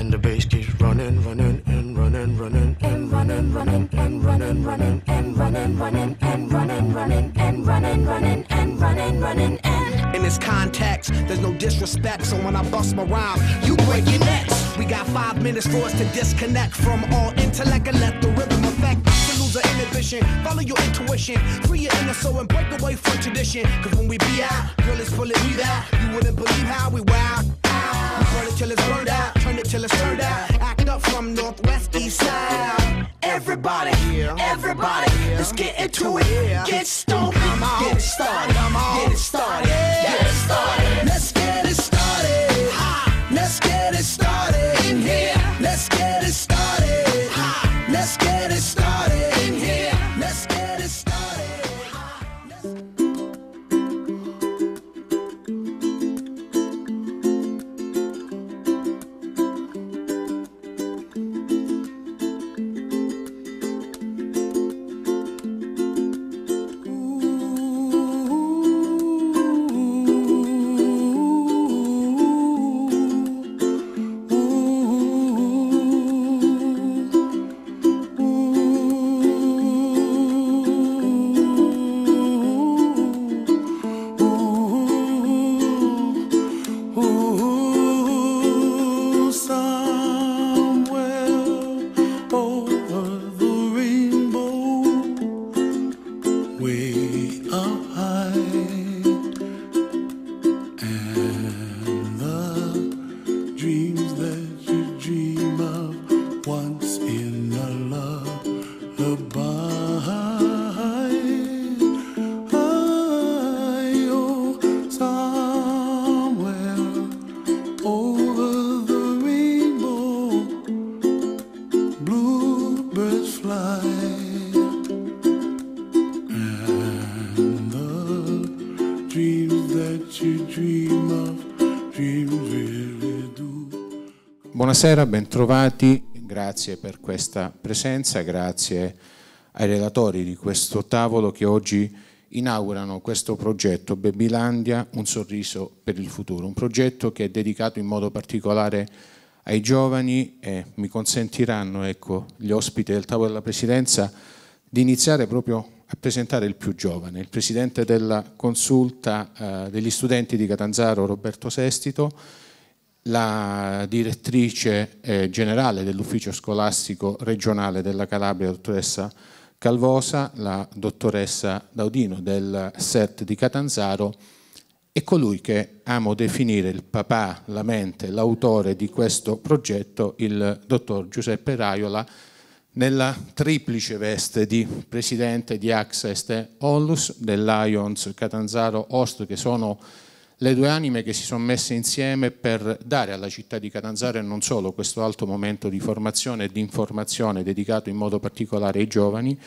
and the bass keeps running, running, and running, running, and running, running, and running, running, and running, running, and running, running, and running, running, and running, running, and in this context, there's no disrespect. So when I bust my rhyme, you break your necks. We got five minutes for us to disconnect from all intellect and let the rhythm affect. Lose the inhibition, follow your intuition, free your inner soul and break away from tradition. Cause when we be out, girl, it's pulling me out. You wouldn't believe how we wow. Burn it till it's burned out, turn it till it's turned out. Act up from northwest east side. Everybody, everybody, let's get into it. Get stoked, get it started, get it started, get it started. Let's get it started. Let's get it started in here. Buonasera, bentrovati, grazie per questa presenza, grazie ai relatori di questo tavolo che oggi inaugurano questo progetto Babylandia, un sorriso per il futuro, un progetto che è dedicato in modo particolare ai giovani e mi consentiranno ecco, gli ospiti del tavolo della presidenza di iniziare proprio a presentare il più giovane, il presidente della consulta eh, degli studenti di Catanzaro Roberto Sestito, la direttrice eh, generale dell'ufficio scolastico regionale della Calabria, dottoressa Calvosa, la dottoressa Daudino del SET di Catanzaro e colui che amo definire il papà, la mente, l'autore di questo progetto, il dottor Giuseppe Raiola, nella triplice veste di presidente di Access e Onlus, del Lions Catanzaro Host, che sono le due anime che si sono messe insieme per dare alla città di Catanzaro non solo questo alto momento di formazione e di informazione dedicato in modo particolare ai giovani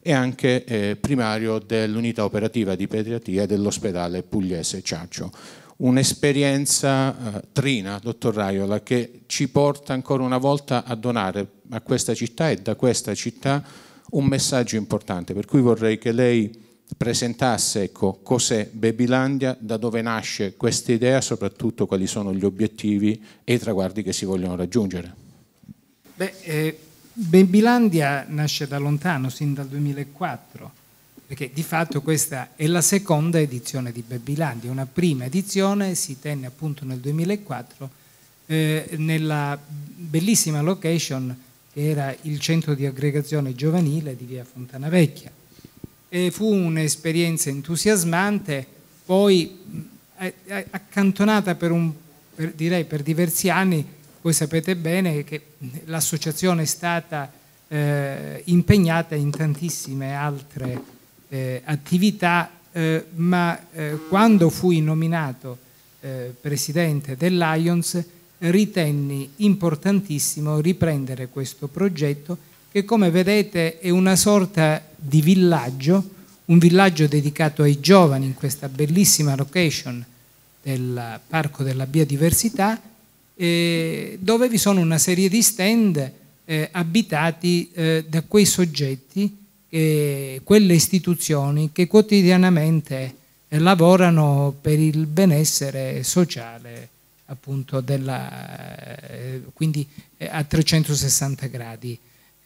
e anche eh, primario dell'unità operativa di pediatria dell'ospedale pugliese Ciaccio. Un'esperienza eh, trina, dottor Raiola, che ci porta ancora una volta a donare a questa città e da questa città un messaggio importante, per cui vorrei che lei presentasse ecco, cos'è Babylandia, da dove nasce questa idea, soprattutto quali sono gli obiettivi e i traguardi che si vogliono raggiungere. Beh, eh, Babylandia nasce da lontano, sin dal 2004, perché di fatto questa è la seconda edizione di Babylandia. Una prima edizione si tenne appunto nel 2004 eh, nella bellissima location che era il centro di aggregazione giovanile di via Fontana Vecchia. E fu un'esperienza entusiasmante, poi eh, eh, accantonata per, un, per, direi per diversi anni, voi sapete bene che l'associazione è stata eh, impegnata in tantissime altre eh, attività, eh, ma eh, quando fui nominato presidente del Lions ritenni importantissimo riprendere questo progetto che come vedete è una sorta di villaggio, un villaggio dedicato ai giovani in questa bellissima location del Parco della Biodiversità, eh, dove vi sono una serie di stand eh, abitati eh, da quei soggetti, quelle istituzioni che quotidianamente lavorano per il benessere sociale appunto della, eh, quindi eh, a 360 gradi.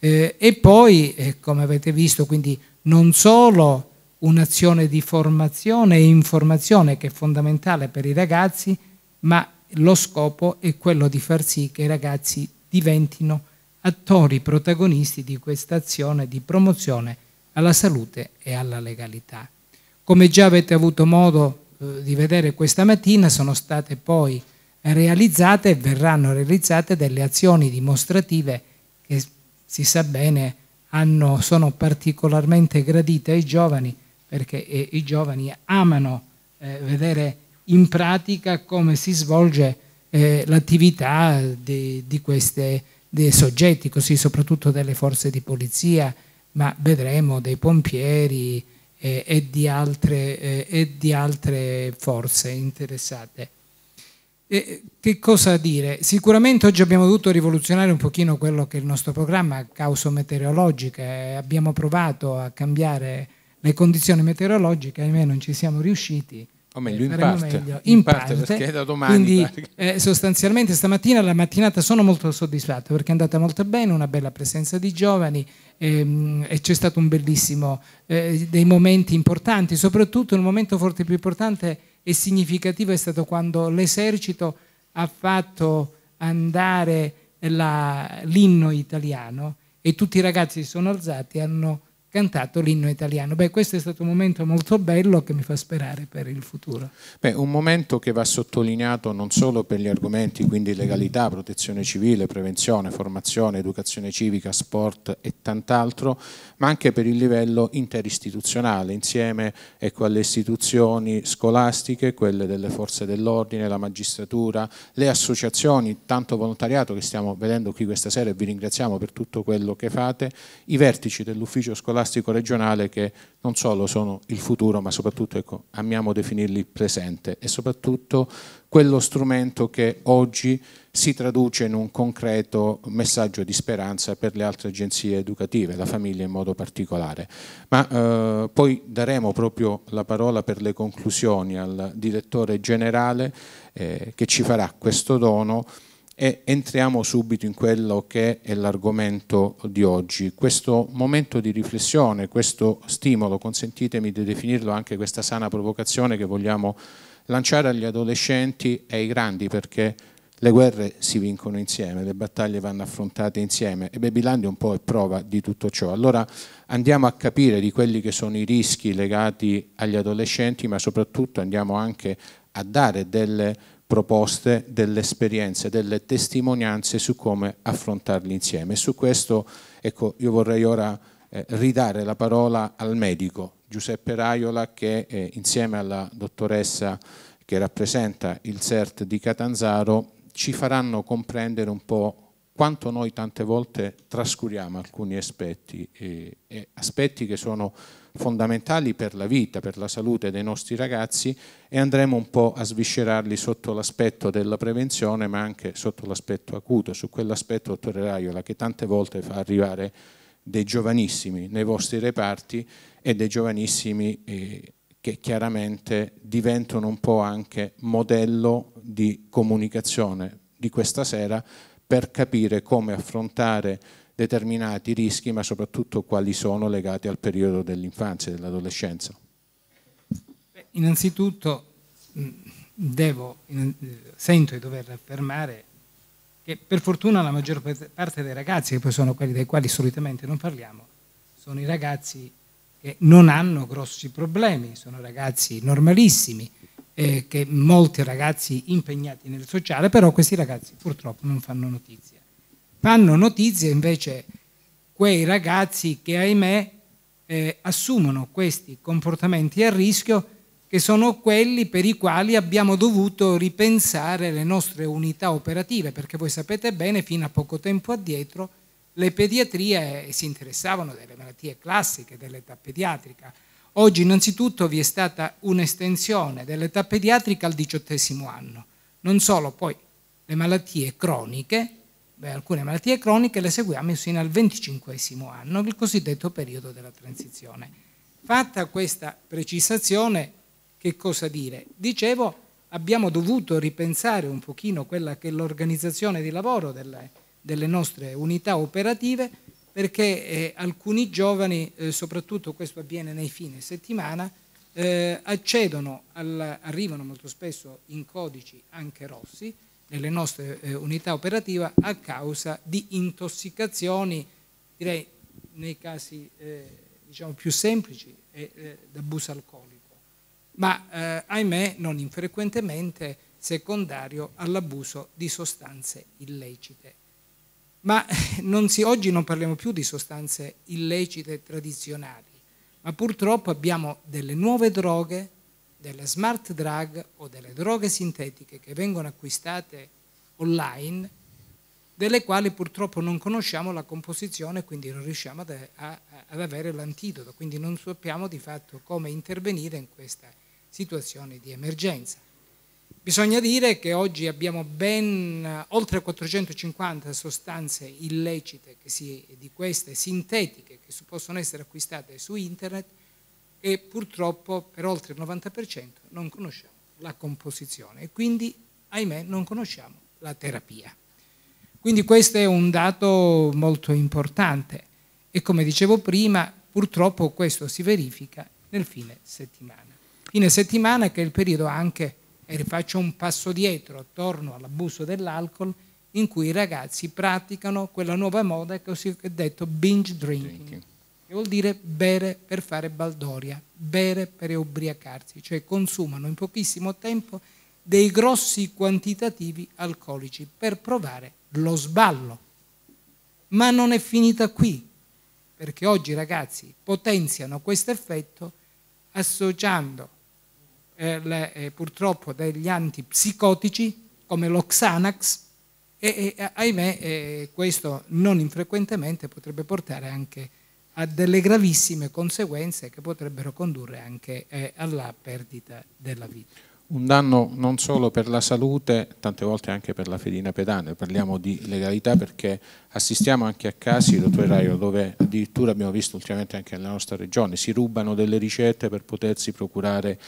Eh, e poi, eh, come avete visto, quindi non solo un'azione di formazione e informazione che è fondamentale per i ragazzi, ma lo scopo è quello di far sì che i ragazzi diventino attori protagonisti di questa azione di promozione alla salute e alla legalità. Come già avete avuto modo eh, di vedere questa mattina, sono state poi realizzate e verranno realizzate delle azioni dimostrative si sa bene hanno, sono particolarmente gradite ai giovani perché eh, i giovani amano eh, vedere in pratica come si svolge eh, l'attività di, di questi soggetti, così soprattutto delle forze di polizia, ma vedremo dei pompieri eh, e, di altre, eh, e di altre forze interessate. Eh, che cosa dire? Sicuramente oggi abbiamo dovuto rivoluzionare un pochino quello che è il nostro programma a causa meteorologica, abbiamo provato a cambiare le condizioni meteorologiche, ahimè non ci siamo riusciti. O meglio, in Faremo parte, meglio. in In parte, parte, perché da domani Quindi eh, sostanzialmente stamattina la mattinata sono molto soddisfatto perché è andata molto bene, una bella presenza di giovani ehm, e c'è stato un bellissimo eh, dei momenti importanti, soprattutto il momento forse più importante e significativo è stato quando l'esercito ha fatto andare l'inno italiano e tutti i ragazzi si sono alzati e hanno cantato l'inno italiano. Beh, questo è stato un momento molto bello che mi fa sperare per il futuro. Beh, un momento che va sottolineato non solo per gli argomenti, quindi legalità, protezione civile, prevenzione, formazione, educazione civica, sport e tant'altro, ma anche per il livello interistituzionale, insieme ecco, alle istituzioni scolastiche, quelle delle forze dell'ordine, la magistratura, le associazioni, tanto volontariato che stiamo vedendo qui questa sera e vi ringraziamo per tutto quello che fate, i vertici dell'ufficio scolastico regionale che non solo sono il futuro, ma soprattutto ecco, amiamo definirli il presente e soprattutto quello strumento che oggi si traduce in un concreto messaggio di speranza per le altre agenzie educative, la famiglia in modo particolare. Ma eh, poi daremo proprio la parola per le conclusioni al direttore generale eh, che ci farà questo dono e entriamo subito in quello che è l'argomento di oggi. Questo momento di riflessione, questo stimolo, consentitemi di definirlo anche questa sana provocazione che vogliamo lanciare agli adolescenti e ai grandi perché le guerre si vincono insieme, le battaglie vanno affrontate insieme e Babyland un po' è prova di tutto ciò. Allora andiamo a capire di quelli che sono i rischi legati agli adolescenti, ma soprattutto andiamo anche a dare delle proposte, delle esperienze, delle testimonianze su come affrontarli insieme. Su questo ecco, io vorrei ora eh, ridare la parola al medico Giuseppe Raiola che eh, insieme alla dottoressa che rappresenta il CERT di Catanzaro ci faranno comprendere un po' quanto noi tante volte trascuriamo alcuni aspetti, eh, eh, aspetti che sono fondamentali per la vita, per la salute dei nostri ragazzi e andremo un po' a sviscerarli sotto l'aspetto della prevenzione ma anche sotto l'aspetto acuto, su quell'aspetto, dottore Raiola, che tante volte fa arrivare dei giovanissimi nei vostri reparti e dei giovanissimi eh, che chiaramente diventano un po' anche modello di comunicazione di questa sera per capire come affrontare determinati rischi, ma soprattutto quali sono legati al periodo dell'infanzia e dell'adolescenza. Innanzitutto devo, sento di dover affermare che per fortuna la maggior parte dei ragazzi, che poi sono quelli dei quali solitamente non parliamo, sono i ragazzi che non hanno grossi problemi, sono ragazzi normalissimi, eh, che molti ragazzi impegnati nel sociale, però questi ragazzi purtroppo non fanno notizia. Fanno notizia invece quei ragazzi che, ahimè, eh, assumono questi comportamenti a rischio che sono quelli per i quali abbiamo dovuto ripensare le nostre unità operative, perché voi sapete bene, fino a poco tempo addietro, le pediatrie si interessavano delle malattie classiche dell'età pediatrica. Oggi innanzitutto vi è stata un'estensione dell'età pediatrica al diciottesimo anno. Non solo, poi le malattie croniche, beh, alcune malattie croniche le seguiamo fino al venticinquesimo anno, il cosiddetto periodo della transizione. Fatta questa precisazione, che cosa dire? Dicevo, abbiamo dovuto ripensare un pochino quella che è l'organizzazione di lavoro delle, delle nostre unità operative perché eh, alcuni giovani, eh, soprattutto questo avviene nei fine settimana, eh, accedono, al, arrivano molto spesso in codici anche rossi nelle nostre eh, unità operative a causa di intossicazioni, direi nei casi eh, diciamo più semplici, eh, d'abuso alcolico, ma ahimè non infrequentemente secondario all'abuso di sostanze illecite ma non si, oggi non parliamo più di sostanze illecite tradizionali, ma purtroppo abbiamo delle nuove droghe, delle smart drug o delle droghe sintetiche che vengono acquistate online, delle quali purtroppo non conosciamo la composizione e quindi non riusciamo ad, a, ad avere l'antidoto, quindi non sappiamo di fatto come intervenire in questa situazione di emergenza. Bisogna dire che oggi abbiamo ben eh, oltre 450 sostanze illecite, si, di queste sintetiche, che possono essere acquistate su internet e purtroppo per oltre il 90% non conosciamo la composizione e quindi, ahimè, non conosciamo la terapia. Quindi questo è un dato molto importante e come dicevo prima, purtroppo questo si verifica nel fine settimana. Fine settimana che è il periodo anche e rifaccio un passo dietro attorno all'abuso dell'alcol in cui i ragazzi praticano quella nuova moda che è detto binge drinking, drinking, che vuol dire bere per fare baldoria, bere per ubriacarsi, cioè consumano in pochissimo tempo dei grossi quantitativi alcolici per provare lo sballo. Ma non è finita qui, perché oggi i ragazzi potenziano questo effetto associando eh, le, eh, purtroppo degli antipsicotici come lo Xanax e, e ahimè eh, questo non infrequentemente potrebbe portare anche a delle gravissime conseguenze che potrebbero condurre anche eh, alla perdita della vita. Un danno non solo per la salute, tante volte anche per la fedina pedane, parliamo di legalità perché assistiamo anche a casi, dottor Raio, dove addirittura abbiamo visto ultimamente anche nella nostra regione, si rubano delle ricette per potersi procurare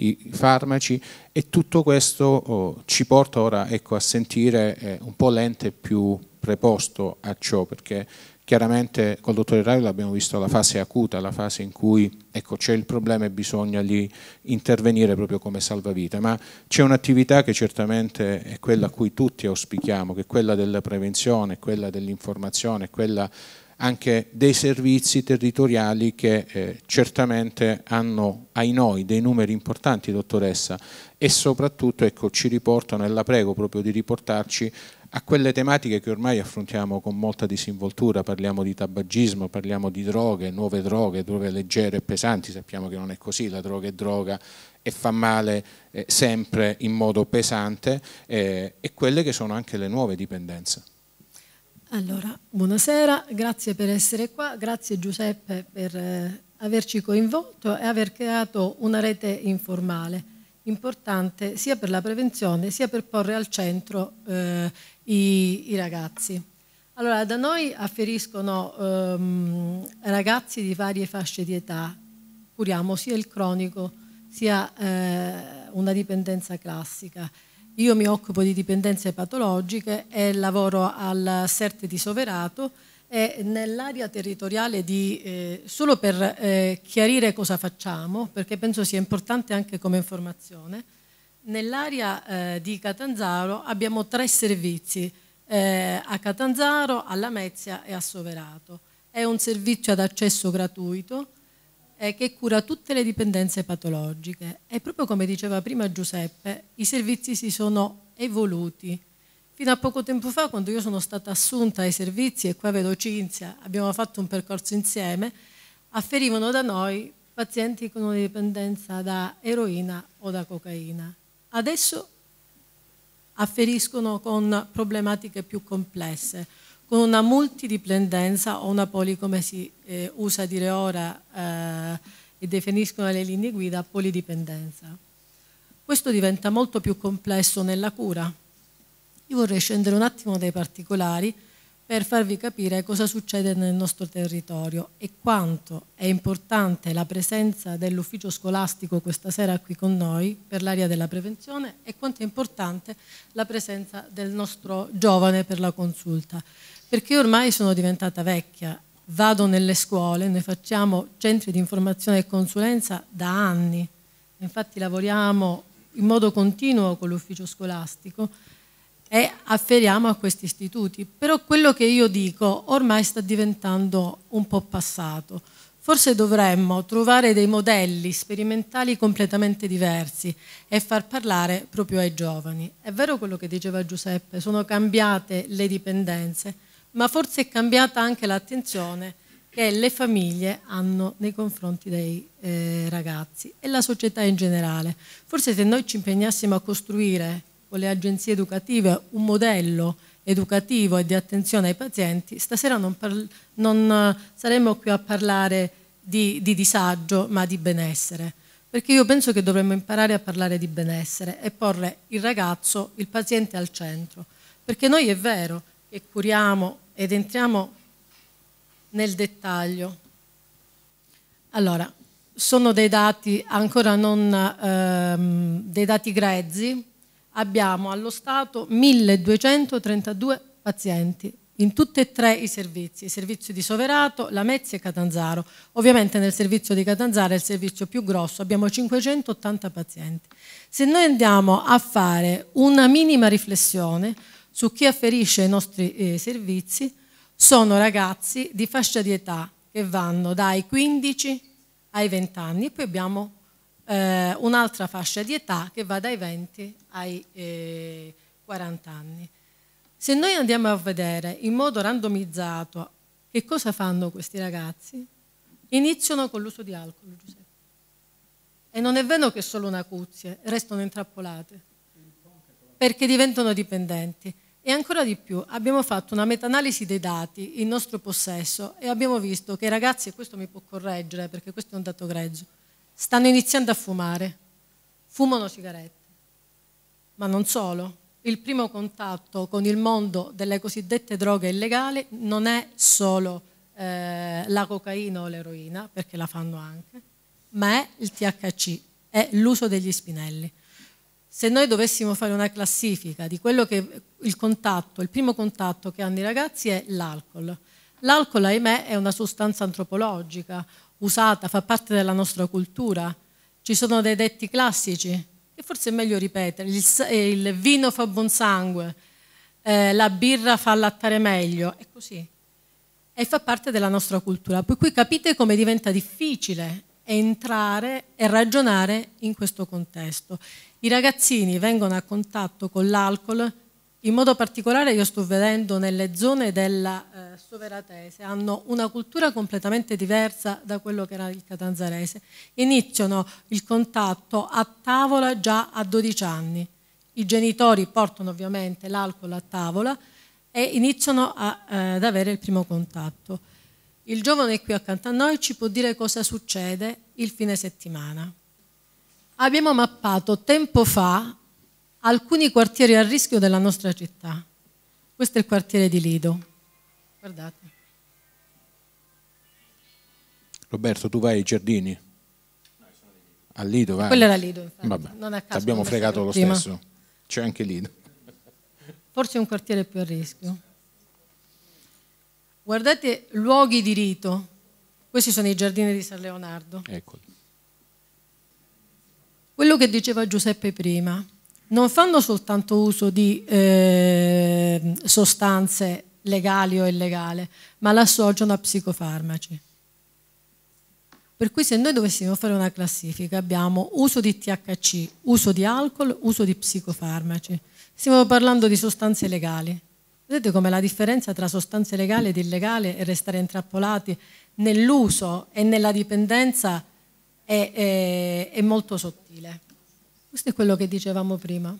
i farmaci e tutto questo oh, ci porta ora ecco, a sentire eh, un po' l'ente più preposto a ciò perché chiaramente col dottore Raio abbiamo visto la fase acuta, la fase in cui ecco, c'è il problema e bisogna lì intervenire proprio come salvavita, ma c'è un'attività che certamente è quella a cui tutti auspichiamo, che è quella della prevenzione, quella dell'informazione, quella anche dei servizi territoriali che eh, certamente hanno ai noi dei numeri importanti, dottoressa, e soprattutto ecco, ci riportano, e la prego proprio di riportarci a quelle tematiche che ormai affrontiamo con molta disinvoltura, parliamo di tabagismo, parliamo di droghe, nuove droghe, droghe leggere e pesanti, sappiamo che non è così, la droga è droga e fa male eh, sempre in modo pesante, eh, e quelle che sono anche le nuove dipendenze. Allora, buonasera, grazie per essere qua, grazie Giuseppe per eh, averci coinvolto e aver creato una rete informale importante sia per la prevenzione sia per porre al centro eh, i, i, ragazzi. Allora, da noi afferiscono ehm, ragazzi di varie fasce di età, curiamo sia il cronico sia eh, una dipendenza classica. Io mi occupo di dipendenze patologiche e lavoro al CERT di Soverato e nell'area territoriale di, eh, solo per eh, chiarire cosa facciamo, perché penso sia importante anche come informazione, nell'area eh, di Catanzaro abbiamo tre servizi, eh, a Catanzaro, a Lamezia e a Soverato. È un servizio ad accesso gratuito eh, che cura tutte le dipendenze patologiche e proprio come diceva prima Giuseppe, i servizi si sono evoluti. Fino a poco tempo fa, quando io sono stata assunta ai servizi, e qua vedo Cinzia, abbiamo fatto un percorso insieme, afferivano da noi pazienti con una dipendenza da eroina o da cocaina. Adesso afferiscono con problematiche più complesse, con una multidipendenza o una poli, come si eh, usa dire ora eh, e definiscono le linee guida, polidipendenza. Questo diventa molto più complesso nella cura. Io vorrei scendere un attimo dai particolari per farvi capire cosa succede nel nostro territorio e quanto è importante la presenza dell'ufficio scolastico questa sera qui con noi per l'area della prevenzione e quanto è importante la presenza del nostro giovane per la consulta. Perché ormai sono diventata vecchia, vado nelle scuole, noi facciamo centri di informazione e consulenza da anni, infatti lavoriamo in modo continuo con l'ufficio scolastico e afferiamo a questi istituti. Però quello che io dico ormai sta diventando un po' passato. Forse dovremmo trovare dei modelli sperimentali completamente diversi e far parlare proprio ai giovani. È vero quello che diceva Giuseppe, sono cambiate le dipendenze, ma forse è cambiata anche l'attenzione che le famiglie hanno nei confronti dei eh, ragazzi e la società in generale. Forse se noi ci impegnassimo a costruire con le agenzie educative un modello educativo e di attenzione ai pazienti, stasera non, non eh, saremmo qui a parlare di, di disagio, ma di benessere. Perché io penso che dovremmo imparare a parlare di benessere e porre il ragazzo, il paziente al centro. Perché noi è vero che curiamo ed entriamo nel dettaglio. Allora, sono dei dati ancora non ehm, dei dati grezzi, abbiamo allo Stato 1232 pazienti in tutti e tre i servizi, il servizio di Soverato, Lamezia e Catanzaro. Ovviamente nel servizio di Catanzaro è il servizio più grosso, abbiamo 580 pazienti. Se noi andiamo a fare una minima riflessione su chi afferisce i nostri eh, servizi, sono ragazzi di fascia di età che vanno dai 15 ai 20 anni, poi abbiamo eh, un'altra fascia di età che va dai 20 ai eh, 40 anni. Se noi andiamo a vedere in modo randomizzato che cosa fanno questi ragazzi, iniziano con l'uso di alcol, Giuseppe. E non è vero che solo una cuzie, restano intrappolate, perché diventano dipendenti. E ancora di più, abbiamo fatto una meta-analisi dei dati in nostro possesso e abbiamo visto che i ragazzi, e questo mi può correggere perché questo è un dato grezzo, stanno iniziando a fumare, fumano sigarette, ma non solo. Il primo contatto con il mondo delle cosiddette droghe illegali non è solo eh, la cocaina o l'eroina, perché la fanno anche, ma è il THC, è l'uso degli spinelli. Se noi dovessimo fare una classifica di quello che il contatto, il primo contatto che hanno i ragazzi è l'alcol. L'alcol, ahimè, è una sostanza antropologica, usata, fa parte della nostra cultura. Ci sono dei detti classici, che forse è meglio ripetere, il, eh, il vino fa buon sangue, eh, la birra fa allattare meglio, è così. E fa parte della nostra cultura. Per cui capite come diventa difficile entrare e ragionare in questo contesto. I ragazzini vengono a contatto con l'alcol in modo particolare io sto vedendo nelle zone della eh, Soveratese, hanno una cultura completamente diversa da quello che era il catanzarese. Iniziano il contatto a tavola già a 12 anni. I genitori portano ovviamente l'alcol a tavola e iniziano a, eh, ad avere il primo contatto. Il giovane qui accanto a noi ci può dire cosa succede il fine settimana. Abbiamo mappato tempo fa alcuni quartieri a rischio della nostra città. Questo è il quartiere di Lido. Guardate. Roberto, tu vai ai giardini? A Lido, vai. Quello era Lido, infatti. Vabbè, non a caso abbiamo fregato lo prima. stesso. C'è anche Lido. Forse è un quartiere più a rischio. Guardate luoghi di rito. Questi sono i giardini di San Leonardo. Eccoli. Quello che diceva Giuseppe prima, non fanno soltanto uso di eh, sostanze legali o illegali, ma l'associano a psicofarmaci. Per cui se noi dovessimo fare una classifica abbiamo uso di THC, uso di alcol, uso di psicofarmaci. Stiamo parlando di sostanze legali. Vedete come la differenza tra sostanze legali ed illegali e restare intrappolati nell'uso e nella dipendenza è, è, è molto sottile. Questo è quello che dicevamo prima.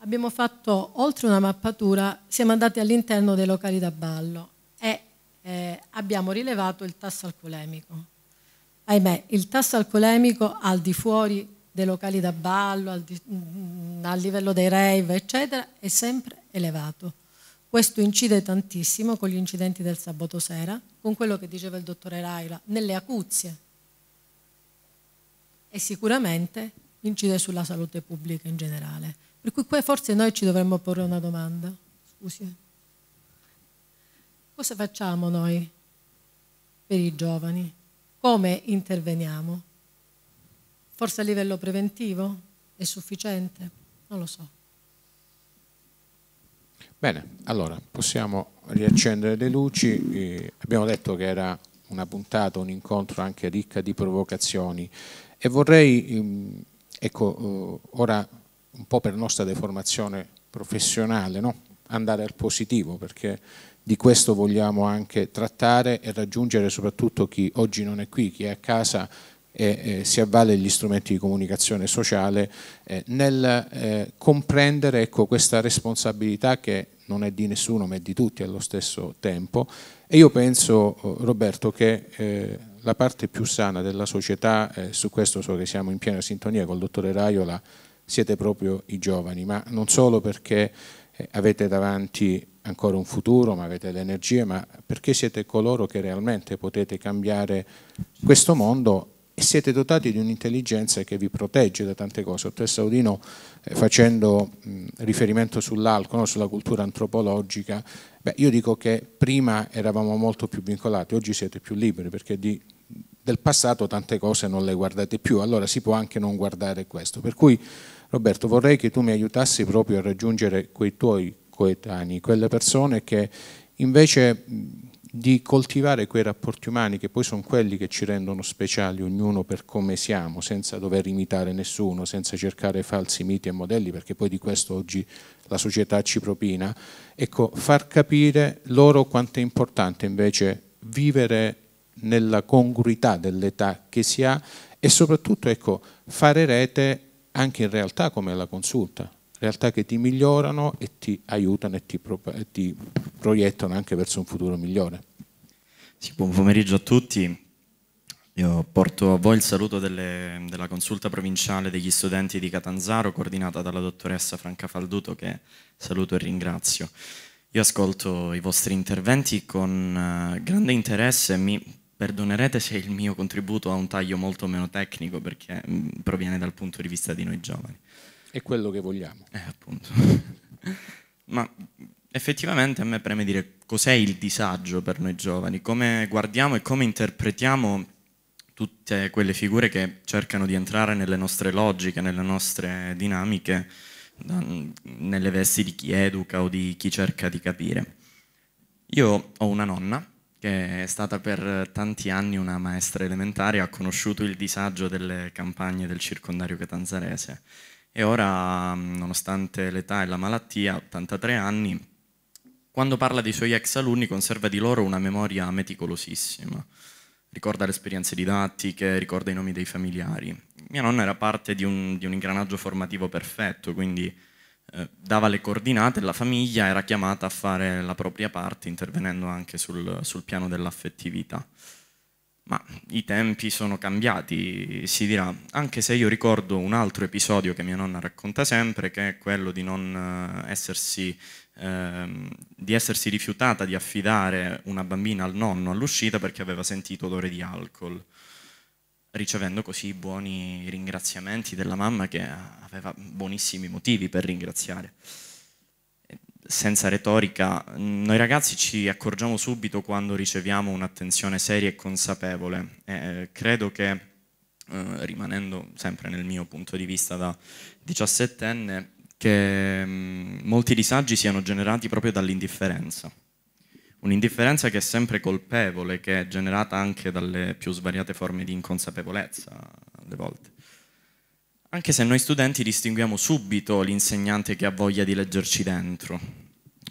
Abbiamo fatto, oltre una mappatura, siamo andati all'interno dei locali da ballo e eh, abbiamo rilevato il tasso alcolemico. Ahimè, il tasso alcolemico al di fuori dei locali da ballo, al, di, mm, al livello dei rave, eccetera, è sempre elevato. Questo incide tantissimo con gli incidenti del sabato sera, con quello che diceva il dottore Raila, nelle acuzie. E sicuramente incide sulla salute pubblica in generale. Per cui qua forse noi ci dovremmo porre una domanda. Scusi. Cosa facciamo noi per i giovani? Come interveniamo? Forse a livello preventivo è sufficiente? Non lo so. Bene, allora possiamo riaccendere le luci. Eh, abbiamo detto che era una puntata, un incontro anche ricca di provocazioni e vorrei, ehm, ecco, eh, ora un po' per nostra deformazione professionale, no? andare al positivo perché di questo vogliamo anche trattare e raggiungere soprattutto chi oggi non è qui, chi è a casa e eh, si avvale degli strumenti di comunicazione sociale eh, nel eh, comprendere ecco, questa responsabilità che non è di nessuno ma è di tutti allo stesso tempo. E io penso Roberto che eh, la parte più sana della società, eh, su questo so che siamo in piena sintonia col dottore Raiola, siete proprio i giovani, ma non solo perché eh, avete davanti ancora un futuro, ma avete le energie, ma perché siete coloro che realmente potete cambiare questo mondo e siete dotati di un'intelligenza che vi protegge da tante cose. Dottoressa Audino, eh, facendo mh, riferimento sull'alcol, sulla cultura antropologica, beh, io dico che prima eravamo molto più vincolati, oggi siete più liberi perché di, del passato tante cose non le guardate più, allora si può anche non guardare questo. Per cui Roberto vorrei che tu mi aiutassi proprio a raggiungere quei tuoi coetanei, quelle persone che invece di coltivare quei rapporti umani che poi sono quelli che ci rendono speciali ognuno per come siamo, senza dover imitare nessuno, senza cercare falsi miti e modelli, perché poi di questo oggi la società ci propina, ecco, far capire loro quanto è importante invece vivere nella congruità dell'età che si ha e soprattutto ecco, fare rete anche in realtà come la consulta, realtà che ti migliorano e ti aiutano e ti, pro, e ti proiettano anche verso un futuro migliore. Sì, buon pomeriggio a tutti. Io porto a voi il saluto delle, della consulta provinciale degli studenti di Catanzaro, coordinata dalla dottoressa Franca Falduto, che saluto e ringrazio. Io ascolto i vostri interventi con uh, grande interesse e mi perdonerete se il mio contributo ha un taglio molto meno tecnico perché mm, proviene dal punto di vista di noi giovani. È quello che vogliamo. Eh, appunto. Ma effettivamente a me preme dire cos'è il disagio per noi giovani, come guardiamo e come interpretiamo tutte quelle figure che cercano di entrare nelle nostre logiche, nelle nostre dinamiche, nelle vesti di chi educa o di chi cerca di capire. Io ho una nonna che è stata per tanti anni una maestra elementare, ha conosciuto il disagio delle campagne del circondario catanzarese e ora, nonostante l'età e la malattia, 83 anni, quando parla dei suoi ex alunni conserva di loro una memoria meticolosissima. Ricorda le esperienze didattiche, ricorda i nomi dei familiari. Mia nonna era parte di un, di un ingranaggio formativo perfetto, quindi eh, dava le coordinate, la famiglia era chiamata a fare la propria parte, intervenendo anche sul, sul piano dell'affettività. Ma i tempi sono cambiati, si dirà, anche se io ricordo un altro episodio che mia nonna racconta sempre, che è quello di eh, essersi, ehm, di essersi rifiutata di affidare una bambina al nonno all'uscita perché aveva sentito odore di alcol, ricevendo così buoni ringraziamenti della mamma che aveva buonissimi motivi per ringraziare senza retorica, noi ragazzi ci accorgiamo subito quando riceviamo un'attenzione seria e consapevole. Eh, credo che, eh, rimanendo sempre nel mio punto di vista da diciassettenne, che mh, mm, molti disagi siano generati proprio dall'indifferenza. Un'indifferenza che è sempre colpevole, che è generata anche dalle più svariate forme di inconsapevolezza, alle volte. Anche se noi studenti distinguiamo subito l'insegnante che ha voglia di leggerci dentro.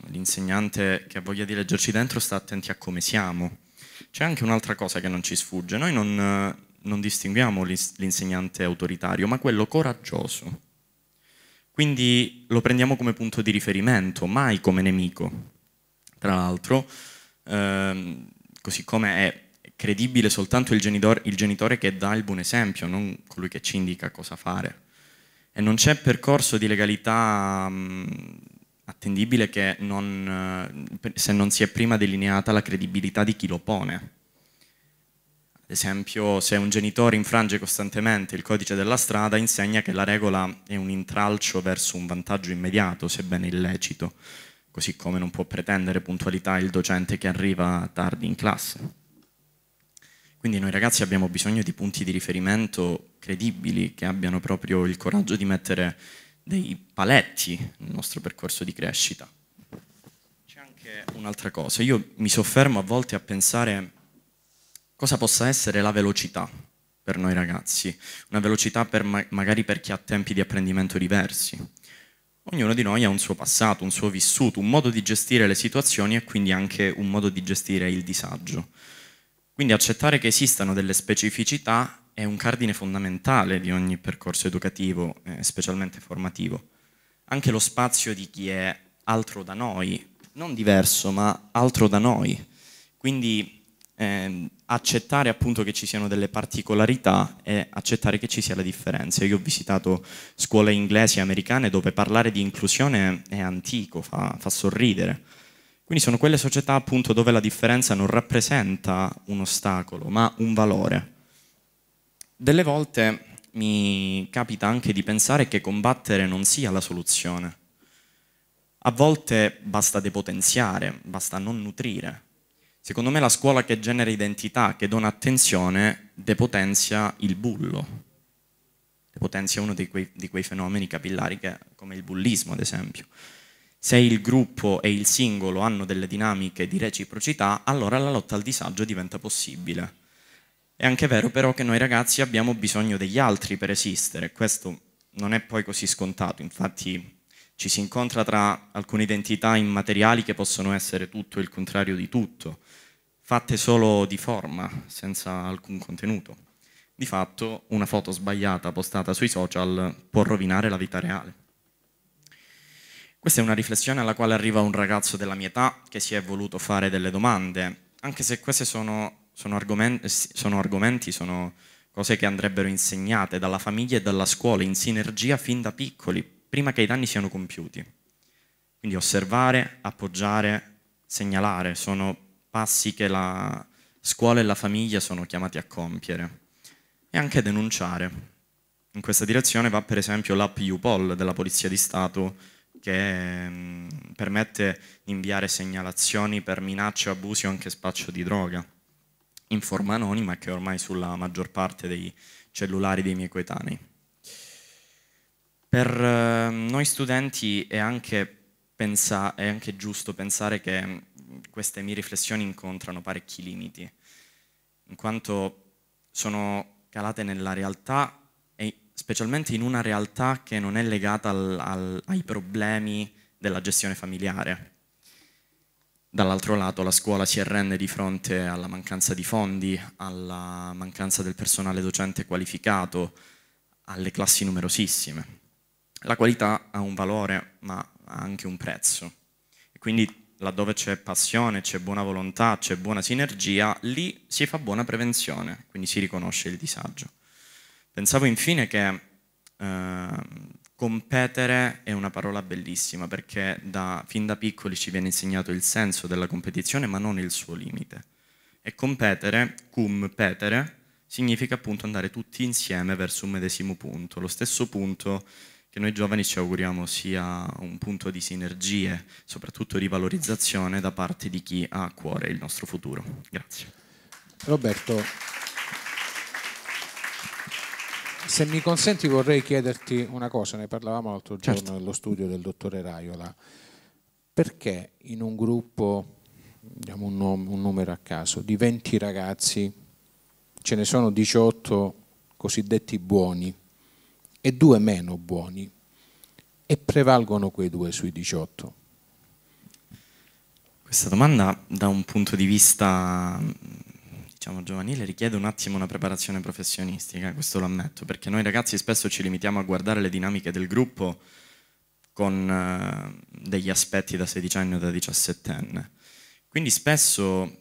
L'insegnante che ha voglia di leggerci dentro sta attenti a come siamo. C'è anche un'altra cosa che non ci sfugge. Noi non, non distinguiamo l'insegnante autoritario, ma quello coraggioso. Quindi lo prendiamo come punto di riferimento, mai come nemico. Tra l'altro, ehm, così come è credibile soltanto il genitore, il genitore che dà il buon esempio, non colui che ci indica cosa fare. E non c'è percorso di legalità mh, attendibile che non, eh, se non si è prima delineata la credibilità di chi lo pone. Ad esempio, se un genitore infrange costantemente il codice della strada, insegna che la regola è un intralcio verso un vantaggio immediato, sebbene illecito, così come non può pretendere puntualità il docente che arriva tardi in classe. Quindi noi ragazzi abbiamo bisogno di punti di riferimento credibili, che abbiano proprio il coraggio di mettere dei paletti nel nostro percorso di crescita. C'è anche un'altra cosa, io mi soffermo a volte a pensare cosa possa essere la velocità per noi ragazzi, una velocità per ma magari per chi ha tempi di apprendimento diversi. Ognuno di noi ha un suo passato, un suo vissuto, un modo di gestire le situazioni e quindi anche un modo di gestire il disagio. Quindi accettare che esistano delle specificità è un cardine fondamentale di ogni percorso educativo, eh, specialmente formativo. Anche lo spazio di chi è altro da noi, non diverso, ma altro da noi. Quindi eh, accettare appunto che ci siano delle particolarità e accettare che ci sia la differenza. Io ho visitato scuole inglesi e americane dove parlare di inclusione è antico, fa, fa sorridere. Quindi sono quelle società appunto dove la differenza non rappresenta un ostacolo, ma un valore. Delle volte mi capita anche di pensare che combattere non sia la soluzione. A volte basta depotenziare, basta non nutrire. Secondo me la scuola che genera identità, che dona attenzione, depotenzia il bullo. Depotenzia uno di quei, di quei fenomeni capillari che, come il bullismo, ad esempio. Se il gruppo e il singolo hanno delle dinamiche di reciprocità, allora la lotta al disagio diventa possibile. È anche vero però che noi ragazzi abbiamo bisogno degli altri per esistere, questo non è poi così scontato, infatti ci si incontra tra alcune identità immateriali che possono essere tutto il contrario di tutto, fatte solo di forma, senza alcun contenuto. Di fatto una foto sbagliata postata sui social può rovinare la vita reale. Questa è una riflessione alla quale arriva un ragazzo della mia età che si è voluto fare delle domande, anche se queste sono sono argomenti, sono argomenti, sono cose che andrebbero insegnate dalla famiglia e dalla scuola in sinergia fin da piccoli, prima che i danni siano compiuti. Quindi osservare, appoggiare, segnalare sono passi che la scuola e la famiglia sono chiamati a compiere e anche denunciare. In questa direzione va per esempio l'app UPOL della Polizia di Stato che mm, permette di inviare segnalazioni per minacce, abusi o anche spaccio di droga in forma anonima che è ormai sulla maggior parte dei cellulari dei miei coetanei. Per eh, noi studenti è anche, pensa, è anche giusto pensare che queste mie riflessioni incontrano parecchi limiti, in quanto sono calate nella realtà specialmente in una realtà che non è legata al, al, ai problemi della gestione familiare, Dall'altro lato la scuola si arrende di fronte alla mancanza di fondi, alla mancanza del personale docente qualificato, alle classi numerosissime. La qualità ha un valore, ma ha anche un prezzo. E quindi laddove c'è passione, c'è buona volontà, c'è buona sinergia, lì si fa buona prevenzione, quindi si riconosce il disagio. Pensavo infine che eh, Competere è una parola bellissima perché da, fin da piccoli ci viene insegnato il senso della competizione ma non il suo limite. E competere, cum petere, significa appunto andare tutti insieme verso un medesimo punto, lo stesso punto che noi giovani ci auguriamo sia un punto di sinergie, soprattutto di valorizzazione da parte di chi ha a cuore il nostro futuro. Grazie. Roberto, se mi consenti vorrei chiederti una cosa, ne parlavamo l'altro giorno certo. nello studio del dottore Raiola. Perché in un gruppo, diamo un, nom- un numero a caso, di 20 ragazzi ce ne sono 18 cosiddetti buoni e due meno buoni e prevalgono quei due sui 18? Questa domanda da un punto di vista diciamo, giovanile richiede un attimo una preparazione professionistica, questo lo ammetto, perché noi ragazzi spesso ci limitiamo a guardare le dinamiche del gruppo con uh, degli aspetti da sedicenne o da diciassettenne. Quindi spesso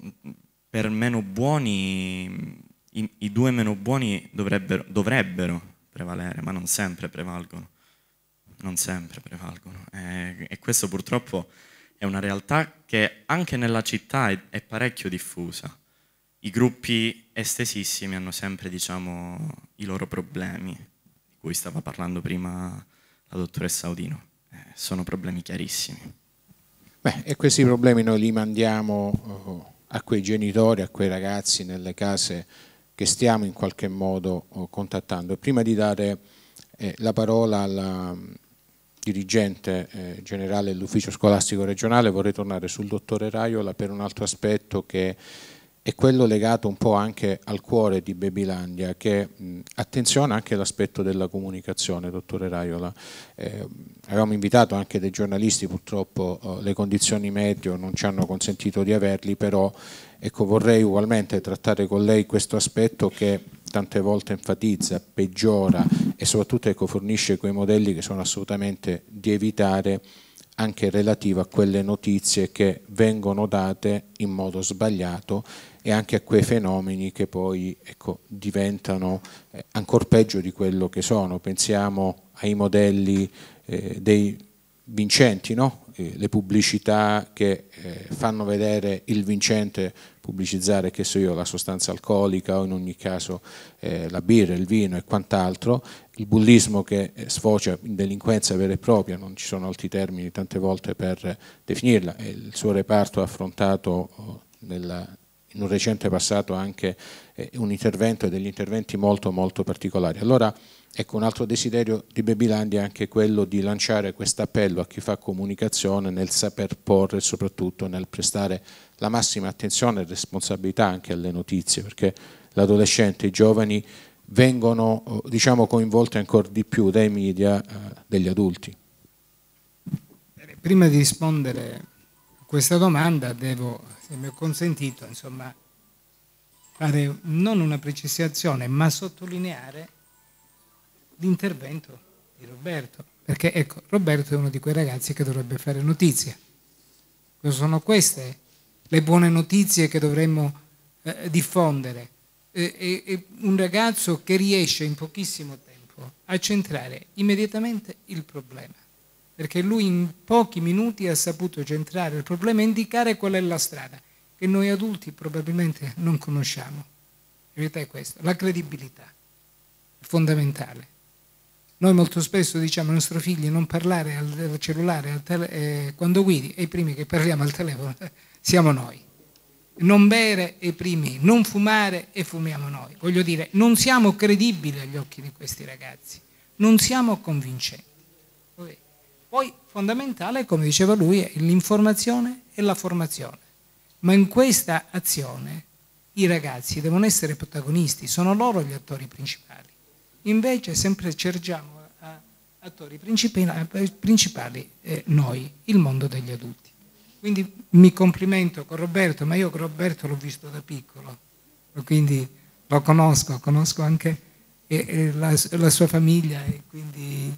per meno buoni, i, i due meno buoni dovrebbero, dovrebbero prevalere, ma non sempre prevalgono. non sempre prevalgono. E, e questo purtroppo è una realtà che anche nella città è, è parecchio diffusa. I gruppi estesissimi hanno sempre diciamo, i loro problemi, di cui stava parlando prima la dottoressa Audino. Eh, sono problemi chiarissimi. Beh, e questi problemi noi li mandiamo oh, a quei genitori, a quei ragazzi nelle case che stiamo in qualche modo oh, contattando. prima di dare eh, la parola alla mm, dirigente eh, generale dell'ufficio scolastico regionale vorrei tornare sul dottore Raiola per un altro aspetto che è quello legato un po' anche al cuore di Babylandia che mh, attenziona anche l'aspetto della comunicazione, dottore Raiola. Eh, avevamo invitato anche dei giornalisti, purtroppo eh, le condizioni meteo non ci hanno consentito di averli, però ecco, vorrei ugualmente trattare con lei questo aspetto che tante volte enfatizza, peggiora e soprattutto ecco, fornisce quei modelli che sono assolutamente di evitare anche relativo a quelle notizie che vengono date in modo sbagliato e anche a quei fenomeni che poi ecco, diventano eh, ancora peggio di quello che sono. Pensiamo ai modelli eh, dei vincenti, no? eh, le pubblicità che eh, fanno vedere il vincente pubblicizzare, che so io, la sostanza alcolica o in ogni caso eh, la birra, il vino e quant'altro, il bullismo che eh, sfocia in delinquenza vera e propria, non ci sono altri termini tante volte per definirla, il suo reparto ha affrontato oh, nella, in un recente passato anche eh, un intervento e degli interventi molto molto particolari. Allora ecco un altro desiderio di Babylandia è anche quello di lanciare questo appello a chi fa comunicazione nel saper porre soprattutto nel prestare la massima attenzione e responsabilità anche alle notizie, perché l'adolescente, i giovani vengono diciamo, coinvolti ancora di più dai media eh, degli adulti. Prima di rispondere questa domanda devo, se mi è consentito, insomma, fare non una precisazione, ma sottolineare l'intervento di Roberto, perché ecco, Roberto è uno di quei ragazzi che dovrebbe fare notizia. Sono queste le buone notizie che dovremmo eh, diffondere. Eh, è un ragazzo che riesce in pochissimo tempo a centrare immediatamente il problema, perché lui in pochi minuti ha saputo centrare il problema e indicare qual è la strada, che noi adulti probabilmente non conosciamo. La verità è questa, la credibilità fondamentale. Noi molto spesso diciamo ai nostri figli non parlare al cellulare al tele, eh, quando guidi e i primi che parliamo al telefono siamo noi. Non bere e i primi, non fumare e fumiamo noi. Voglio dire, non siamo credibili agli occhi di questi ragazzi, non siamo convincenti. Poi fondamentale, come diceva lui, è l'informazione e la formazione. Ma in questa azione i ragazzi devono essere protagonisti, sono loro gli attori principali. Invece sempre cerchiamo a attori principali, eh, noi, il mondo degli adulti. Quindi mi complimento con Roberto, ma io con Roberto l'ho visto da piccolo, quindi lo conosco, conosco anche eh, la, la, sua famiglia e quindi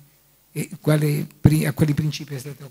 quali, a quali principi è stato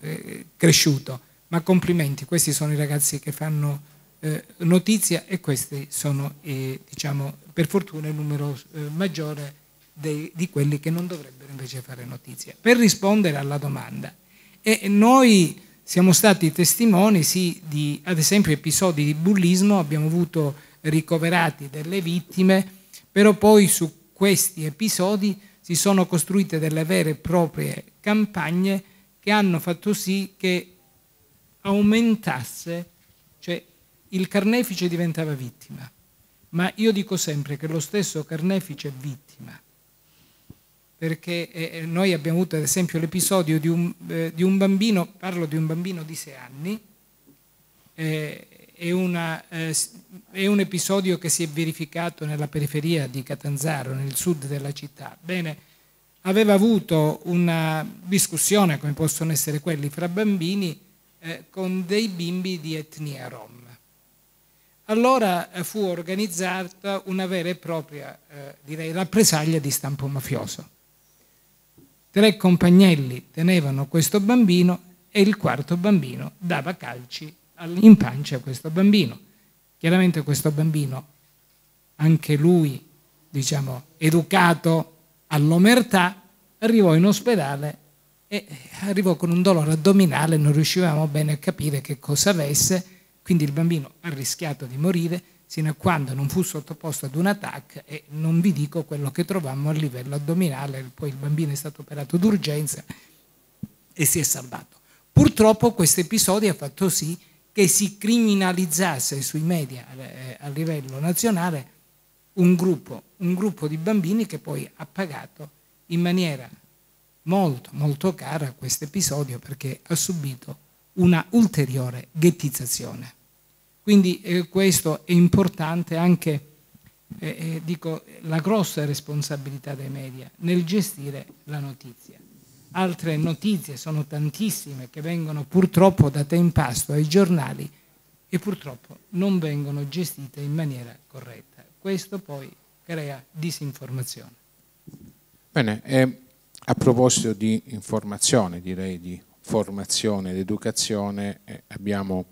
eh, cresciuto. Ma complimenti, questi sono i ragazzi che fanno eh, notizia e questi sono, eh, diciamo, per fortuna il numero eh, maggiore dei, di quelli che non dovrebbero invece fare notizia. Per rispondere alla domanda, e noi siamo stati testimoni sì, di, ad esempio, episodi di bullismo, abbiamo avuto ricoverati delle vittime, però poi su questi episodi si sono costruite delle vere e proprie campagne che hanno fatto sì che aumentasse, cioè il carnefice diventava vittima, ma io dico sempre che lo stesso carnefice è vittima. Perché eh, noi abbiamo avuto ad esempio l'episodio di un, eh, di un, bambino, parlo di un bambino di sei anni, eh, è, una, eh, è, un episodio che si è verificato nella periferia di Catanzaro, nel sud della città. Bene, aveva avuto una discussione, come possono essere quelli, fra bambini eh, con dei bimbi di etnia rom. Allora eh, fu organizzata una vera e propria, direi, rappresaglia di stampo mafioso Tre compagnelli tenevano questo bambino e il quarto bambino dava calci in pancia questo bambino. Chiaramente questo bambino, anche lui, diciamo, educato all'omertà, arrivò in ospedale e arrivò con un dolore addominale, non riuscivamo bene a capire che cosa avesse, quindi il bambino ha rischiato di morire sino a quando non fu sottoposto ad un attacco e non vi dico quello che trovammo a livello addominale, poi il bambino è stato operato d'urgenza e si è salvato. Purtroppo questo episodio ha fatto sì che si criminalizzasse sui media eh, a livello nazionale un gruppo, un gruppo di bambini che poi ha pagato in maniera molto molto cara questo episodio perché ha subito una ulteriore ghettizzazione. Quindi eh, questo è importante anche, eh, eh, dico, la grossa responsabilità dei media nel gestire la notizia. Altre notizie sono tantissime che vengono purtroppo date in pasto ai giornali e purtroppo non vengono gestite in maniera corretta. Questo poi crea disinformazione. Bene, eh, a proposito di informazione, direi di formazione ed educazione, eh, abbiamo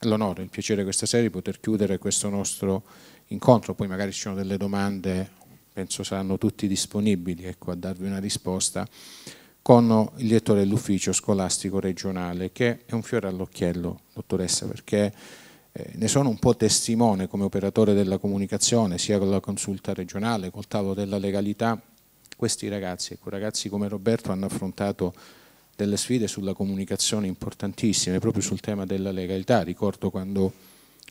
l'onore, il piacere questa sera di poter chiudere questo nostro incontro, poi magari ci sono delle domande, penso saranno tutti disponibili ecco, a darvi una risposta, con il direttore dell'ufficio scolastico regionale, che è un fiore all'occhiello, dottoressa, perché eh, ne sono un po' testimone come operatore della comunicazione, sia con la consulta regionale, col tavolo della legalità, questi ragazzi, ecco, ragazzi come Roberto hanno affrontato delle sfide sulla comunicazione importantissime, proprio sul tema della legalità. Ricordo quando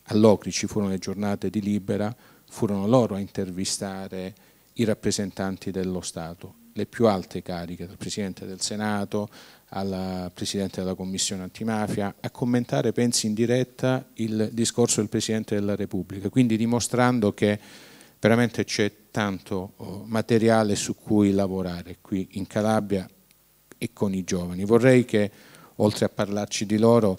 all'Ocri ci furono le giornate di Libera, furono loro a intervistare i rappresentanti dello Stato, le più alte cariche, dal Presidente del Senato alla Presidente della Commissione antimafia, a commentare, pensi in diretta, il discorso del Presidente della Repubblica, quindi dimostrando che veramente c'è tanto oh, materiale su cui lavorare qui in Calabria e con i giovani. Vorrei che, oltre a parlarci di loro,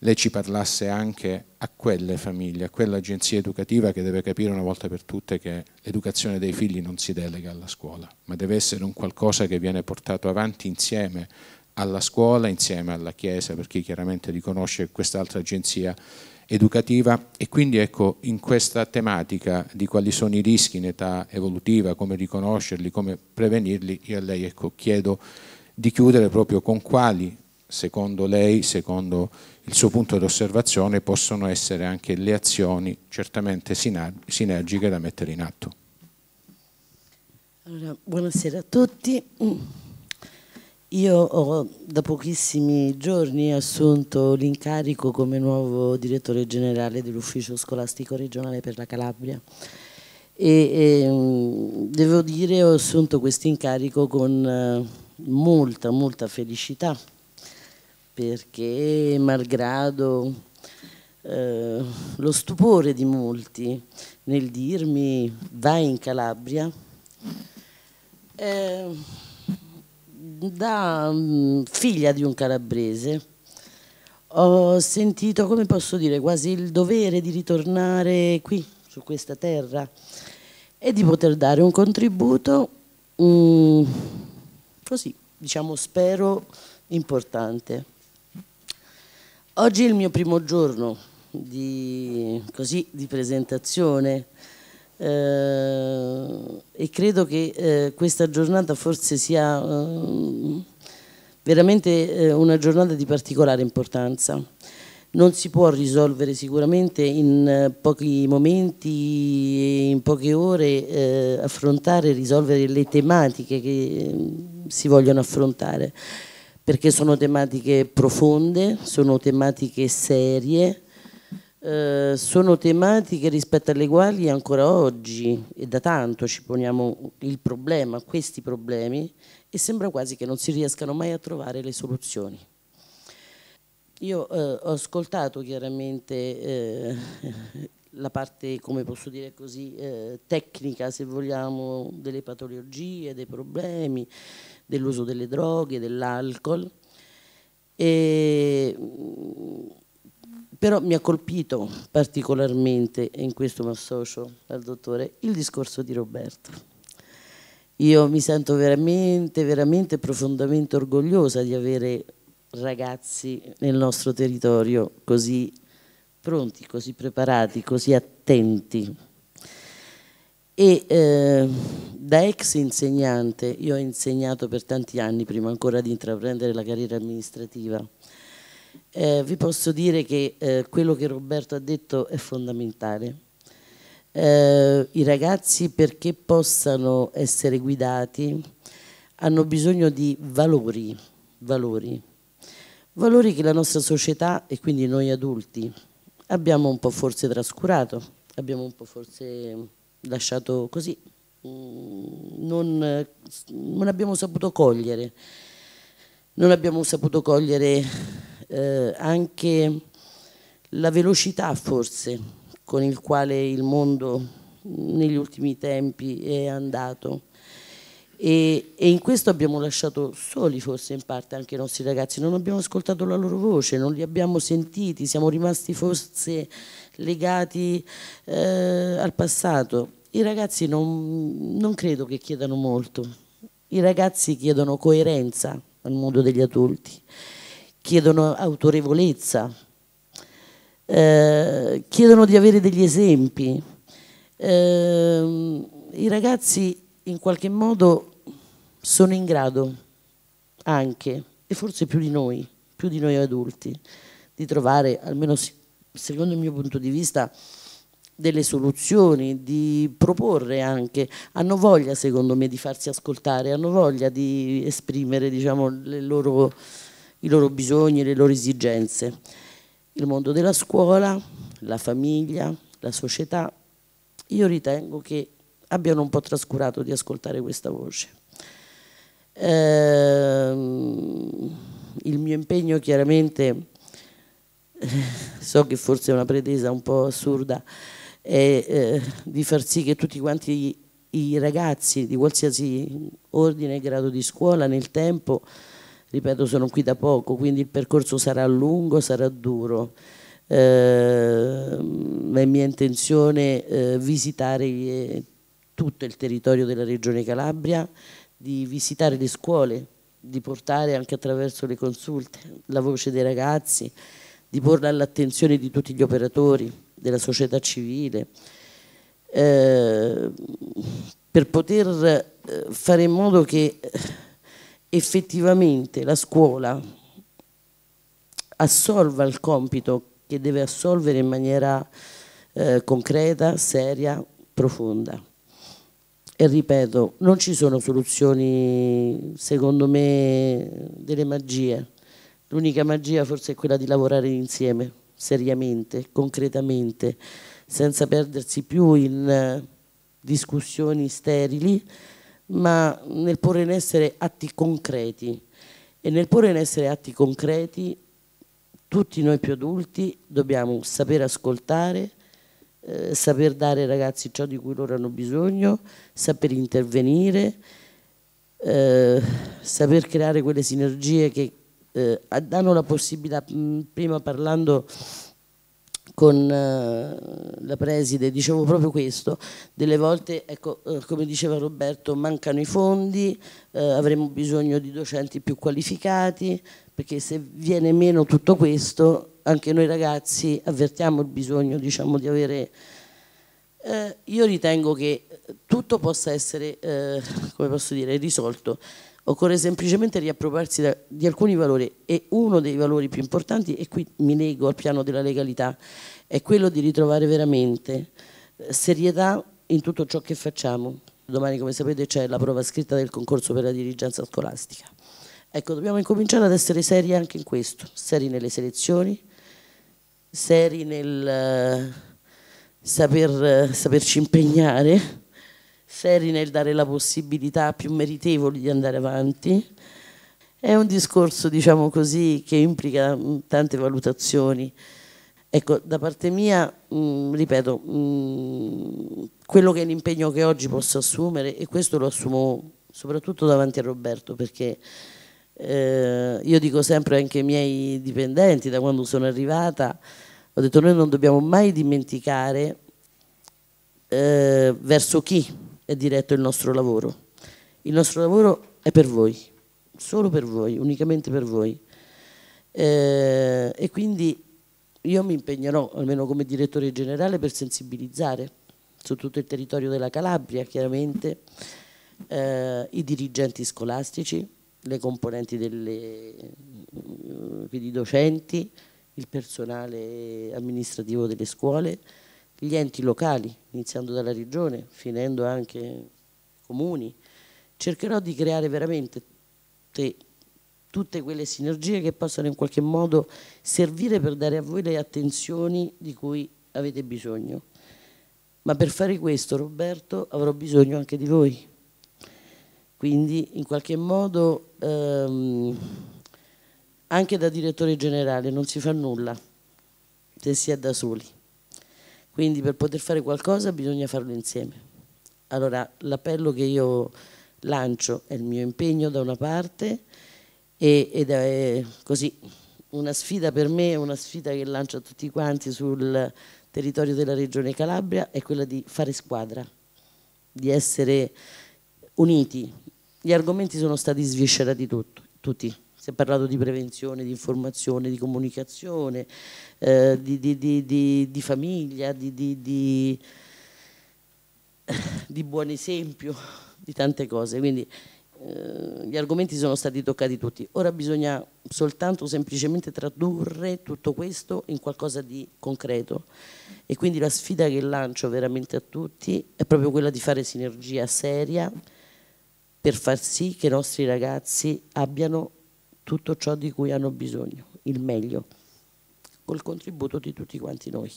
lei ci parlasse anche a quelle famiglie, a quell'agenzia educativa che deve capire una volta per tutte che l'educazione dei figli non si delega alla scuola, ma deve essere un qualcosa che viene portato avanti insieme alla scuola, insieme alla Chiesa, perché chiaramente riconosce quest'altra agenzia educativa. E quindi ecco in questa tematica di quali sono i rischi in età evolutiva, come riconoscerli, come prevenirli, io a lei ecco, chiedo di chiudere proprio con quali, secondo lei, secondo il suo punto di osservazione, possono essere anche le azioni certamente sinergiche da mettere in atto. Allora, buonasera a tutti. Io ho da pochissimi giorni assunto l'incarico come nuovo direttore generale dell'ufficio scolastico regionale per la Calabria e, e devo dire ho assunto questo incarico con eh, molta, molta felicità perché malgrado eh, lo stupore di molti nel dirmi vai in Calabria, eh, da um, figlia di un calabrese ho sentito, come posso dire, quasi il dovere di ritornare qui, su questa terra, e di poter dare un contributo um, così, diciamo, spero importante. Oggi è il mio primo giorno di, così, di presentazione eh, e credo che eh, questa giornata forse sia eh, veramente eh, una giornata di particolare importanza. Non si può risolvere sicuramente in eh, pochi momenti in poche ore eh, affrontare e risolvere le tematiche che si vogliono affrontare perché sono tematiche profonde, sono tematiche serie, eh, sono tematiche rispetto alle quali ancora oggi e da tanto ci poniamo il problema, questi problemi e sembra quasi che non si riescano mai a trovare le soluzioni. Io eh, ho ascoltato chiaramente eh, la parte, come posso dire così, eh, tecnica, se vogliamo, delle patologie, dei problemi, dell'uso delle droghe, dell'alcol. E, però mi ha colpito particolarmente, e in questo mi associo al dottore, il discorso di Roberto. Io mi sento veramente, veramente profondamente orgogliosa di avere ragazzi nel nostro territorio così pronti, così preparati, così attenti. E eh, da ex insegnante, io ho insegnato per tanti anni prima ancora di intraprendere la carriera amministrativa, eh, vi posso dire che eh, quello che Roberto ha detto è fondamentale. Eh, I ragazzi perché possano essere guidati hanno bisogno di valori, valori, valori che la nostra società e quindi noi adulti abbiamo un po' forse trascurato, abbiamo un po' forse lasciato così, mm, non, non abbiamo saputo cogliere, non abbiamo saputo cogliere eh, anche la velocità forse con il quale il mondo negli ultimi tempi è andato e, e, in questo abbiamo lasciato soli forse in parte anche i nostri ragazzi, non abbiamo ascoltato la loro voce, non li abbiamo sentiti, siamo rimasti forse legati eh, al passato. I ragazzi non, non credo che chiedano molto, i ragazzi chiedono coerenza al mondo degli adulti, chiedono autorevolezza, eh, chiedono di avere degli esempi. Eh, I ragazzi in qualche modo sono in grado anche, e forse più di noi, più di noi adulti, di trovare, almeno secondo il mio punto di vista, delle soluzioni, di proporre anche, hanno voglia secondo me di farsi ascoltare, hanno voglia di esprimere diciamo, loro, i loro bisogni, le loro esigenze. Il mondo della scuola, la famiglia, la società, io ritengo che abbiano un po' trascurato di ascoltare questa voce. Eh, il mio impegno chiaramente, eh, so che forse è una pretesa un po' assurda, è eh, di far sì che tutti quanti i, i ragazzi di qualsiasi ordine e grado di scuola nel tempo, ripeto sono qui da poco, quindi il percorso sarà lungo, sarà duro, eh, è mia intenzione eh, visitare eh, tutto il territorio della Regione Calabria, di visitare le scuole, di portare anche attraverso le consulte la voce dei ragazzi, di porla all'attenzione di tutti gli operatori della società civile, eh, per poter eh, fare in modo che effettivamente la scuola assolva il compito che deve assolvere in maniera eh, concreta, seria, profonda. E ripeto, non ci sono soluzioni, secondo me, delle magie. L'unica magia forse è quella di lavorare insieme, seriamente, concretamente, senza perdersi più in eh, discussioni sterili, ma nel porre in essere atti concreti. E nel porre in essere atti concreti, tutti noi più adulti dobbiamo saper ascoltare, eh, saper dare ai ragazzi ciò di cui loro hanno bisogno, saper intervenire, eh, saper creare quelle sinergie che eh, danno la possibilità, mh, prima parlando con eh, la preside, dicevo proprio questo, delle volte, ecco, eh, come diceva Roberto, mancano i fondi, eh, avremo bisogno di docenti più qualificati, perché se viene meno tutto questo anche noi ragazzi avvertiamo il bisogno diciamo, di avere... Io ritengo che tutto possa essere, come posso dire, risolto. Occorre semplicemente riappropriarsi da, di alcuni valori e uno dei valori più importanti, e qui mi nego al piano della legalità, è quello di ritrovare veramente eh, serietà in tutto ciò che facciamo. Domani, come sapete, c'è la prova scritta del concorso per la dirigenza scolastica. Ecco, dobbiamo incominciare ad essere seri anche in questo, seri nelle selezioni, seri nel eh, saper, saperci impegnare, seri nel dare la possibilità a più meritevoli di andare avanti. È un discorso, diciamo così, che implica mm, tante valutazioni. Ecco, da parte mia, mh, mm, ripeto, mh, mm, quello che è l'impegno che oggi posso assumere, e questo lo assumo soprattutto davanti a Roberto, perché eh, io dico sempre anche ai miei dipendenti, da quando sono arrivata, ho detto noi non dobbiamo mai dimenticare eh, verso chi è diretto il nostro lavoro. Il nostro lavoro è per voi, solo per voi, unicamente per voi. Eh, e quindi io mi impegnerò, almeno come direttore generale, per sensibilizzare su tutto il territorio della Calabria, chiaramente, eh, i dirigenti scolastici, le componenti delle quindi i docenti, il personale amministrativo delle scuole, gli enti locali, iniziando dalla regione, finendo anche comuni. Cercherò di creare veramente te, tutte quelle sinergie che possano in qualche modo servire per dare a voi le attenzioni di cui avete bisogno. Ma per fare questo, Roberto, avrò bisogno anche di voi. Quindi in qualche modo ehm, anche da direttore generale non si fa nulla se si è da soli. Quindi per poter fare qualcosa bisogna farlo insieme. Allora l'appello che io lancio è il mio impegno da una parte e, ed è così una sfida per me, una sfida che lancio a tutti quanti sul territorio della regione Calabria, è quella di fare squadra, di essere uniti. Gli argomenti sono stati sviscerati tutto, tutti si è parlato di prevenzione, di informazione, di comunicazione, eh, di, di, di, di, famiglia, di, buon esempio, di tante cose. Quindi eh, gli argomenti sono stati toccati tutti. Ora bisogna soltanto semplicemente tradurre tutto questo in qualcosa di concreto. E quindi la sfida che lancio veramente a tutti è proprio quella di fare sinergia seria per far sì che i nostri ragazzi abbiano tutto ciò di cui hanno bisogno, il meglio, col contributo di tutti quanti noi.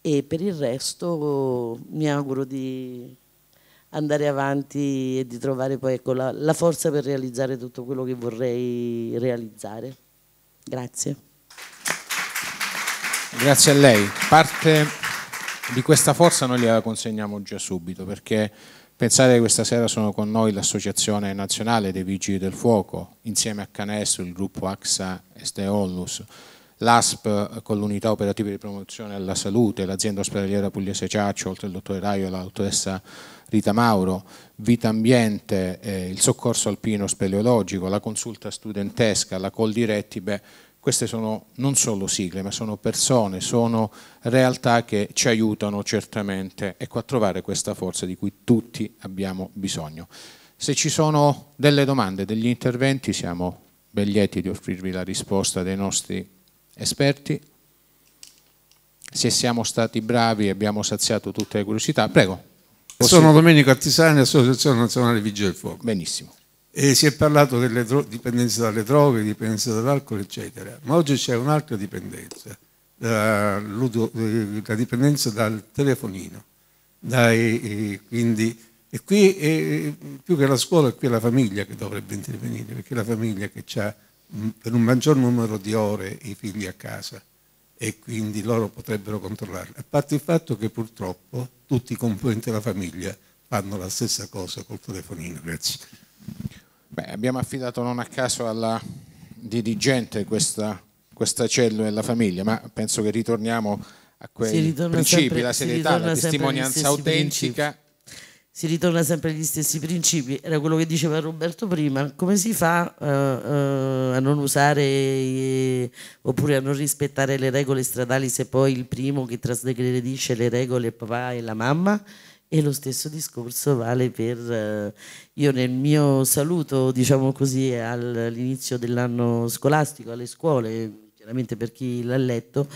E per il resto mi auguro di andare avanti e di trovare poi ecco, la, la forza per realizzare tutto quello che vorrei realizzare. Grazie. Grazie a lei. Parte di questa forza noi gliela consegniamo già subito perché Pensate che questa sera sono con noi l'Associazione Nazionale dei Vigili del Fuoco, insieme a Canesso, il gruppo AXA Este Ollus, l'ASP con l'Unità Operativa di Promozione alla Salute, l'Azienda Ospedaliera Pugliese Ciaccio, oltre al dottore Raio e la dottoressa Rita Mauro, Vita Ambiente, eh, il Soccorso Alpino Speleologico, la Consulta Studentesca, la Coldiretti, beh, queste sono non solo sigle, ma sono persone, sono realtà che ci aiutano certamente ecco, a trovare questa forza di cui tutti abbiamo bisogno. Se ci sono delle domande, degli interventi, siamo ben lieti di offrirvi la risposta dei nostri esperti. Se siamo stati bravi e abbiamo saziato tutte le curiosità, prego. Sono Domenico Artisani, Associazione Nazionale Vigili del Fuoco. Benissimo. E si è parlato delle dipendenze dalle droghe, dipendenze dall'alcol, eccetera. Ma oggi c'è un'altra dipendenza, la, la, dipendenza dal telefonino. Dai, quindi, e qui è, più che la scuola è qui la famiglia che dovrebbe intervenire, perché è la famiglia che ha per un maggior numero di ore i figli a casa e quindi loro potrebbero controllarli. A parte il fatto che purtroppo tutti i componenti della famiglia fanno la stessa cosa col telefonino. Grazie. Beh, abbiamo affidato non a caso alla dirigente questa, questa cellula della famiglia, ma penso che ritorniamo a quei principi, sempre, la serietà, la testimonianza autentica. Principi. Si ritorna sempre agli stessi principi, era quello che diceva Roberto prima, come si fa uh, uh, a non usare eh, oppure a non rispettare le regole stradali se poi il primo che trasgredisce le regole è il papà e la mamma? E lo stesso discorso vale per, eh, io nel mio saluto, diciamo così, all'inizio dell'anno scolastico, alle scuole, chiaramente per chi l'ha letto,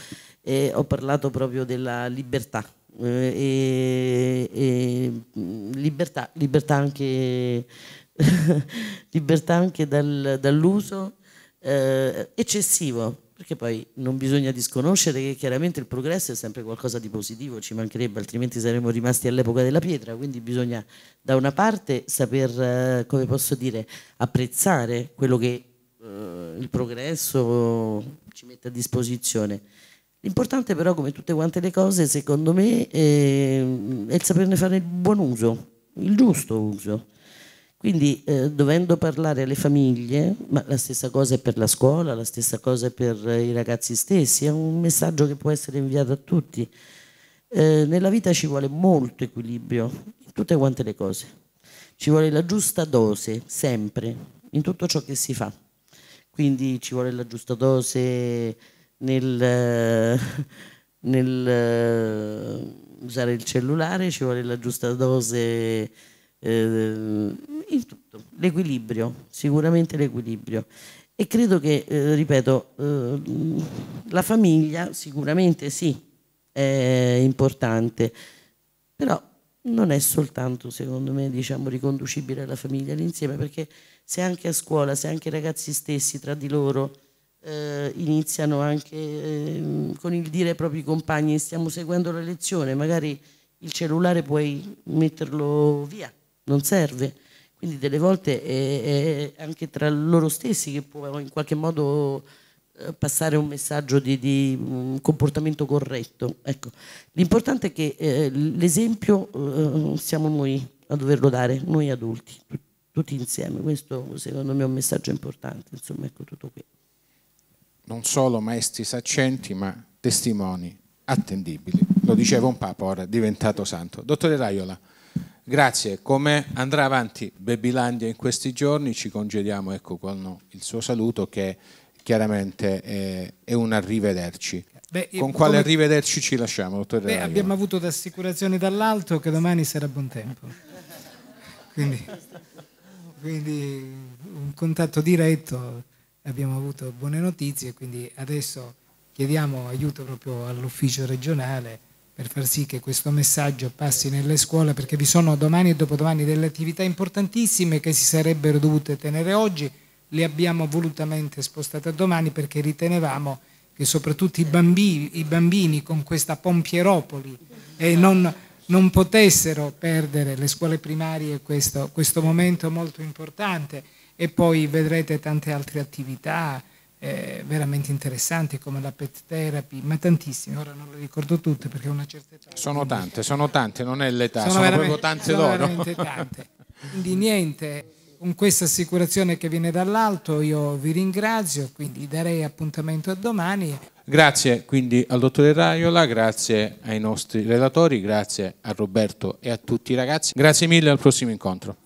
eh, ho parlato proprio della libertà. Eh, e, e, mm, libertà, libertà anche, libertà anche dal, dall'uso eh, eccessivo perché poi non bisogna disconoscere che chiaramente il progresso è sempre qualcosa di positivo, ci mancherebbe, altrimenti saremmo rimasti all'epoca della pietra, quindi bisogna da una parte saper, eh, come posso dire, apprezzare quello che eh, il progresso ci mette a disposizione. L'importante però, come tutte quante le cose, secondo me, è, è saperne fare il buon uso, il giusto uso quindi eh, dovendo parlare alle famiglie, ma la stessa cosa è per la scuola, la stessa cosa è per eh, i ragazzi stessi, è un messaggio che può essere inviato a tutti. Eh, nella vita ci vuole molto equilibrio, in tutte quante le cose. Ci vuole la giusta dose, sempre, in tutto ciò che si fa. Quindi ci vuole la giusta dose nel, nel eh, usare il cellulare, ci vuole la giusta dose, eh, in tutto, l'equilibrio, sicuramente l'equilibrio. E credo che, eh, ripeto, eh, la famiglia sicuramente sì, è importante, però non è soltanto, secondo me, diciamo, riconducibile alla famiglia l'insieme, perché se anche a scuola, se anche i ragazzi stessi tra di loro eh, iniziano anche eh, con il dire ai propri compagni stiamo seguendo la lezione, magari il cellulare puoi metterlo via, non serve. Quindi delle volte è, è anche tra loro stessi che può in qualche modo eh, passare un messaggio di, di um, comportamento corretto. Ecco. L'importante è che eh, l'esempio eh, siamo noi a doverlo dare, noi adulti, tutti insieme. Questo secondo me è un messaggio importante. Insomma, ecco tutto qui. Non solo maestri saccenti, ma testimoni attendibili. Lo diceva un papa, ora diventato santo. Dottore Raiola, grazie. Come andrà avanti Bebilandia in questi giorni? Ci congediamo ecco, con il suo saluto che chiaramente è, è un arrivederci. Beh, Con quale come... arrivederci ci lasciamo, dottore Beh, abbiamo avuto assicurazioni dall'alto che domani sarà buon tempo. Quindi, quindi un contatto diretto, abbiamo avuto buone notizie, quindi adesso chiediamo aiuto proprio all'ufficio regionale per far sì che questo messaggio passi nelle scuole, perché vi sono domani e dopodomani delle attività importantissime che si sarebbero dovute tenere oggi. Le abbiamo volutamente spostate a domani perché ritenevamo che soprattutto i bambini, i bambini con questa pompieropoli eh, non, non, potessero perdere le scuole primarie questo, questo, momento molto importante. E poi vedrete tante altre attività eh, veramente interessanti come la pet therapy, ma tantissime, ora non le ricordo tutte perché ho una certa età. Sono tante, sono tante, non è l'età, sono, sono proprio tante sono loro. veramente tante. Quindi niente, con questa assicurazione che viene dall'alto io vi ringrazio, quindi darei appuntamento a domani. Grazie quindi al dottore Raiola, grazie ai nostri relatori, grazie a Roberto e a tutti i ragazzi. Grazie mille al prossimo incontro.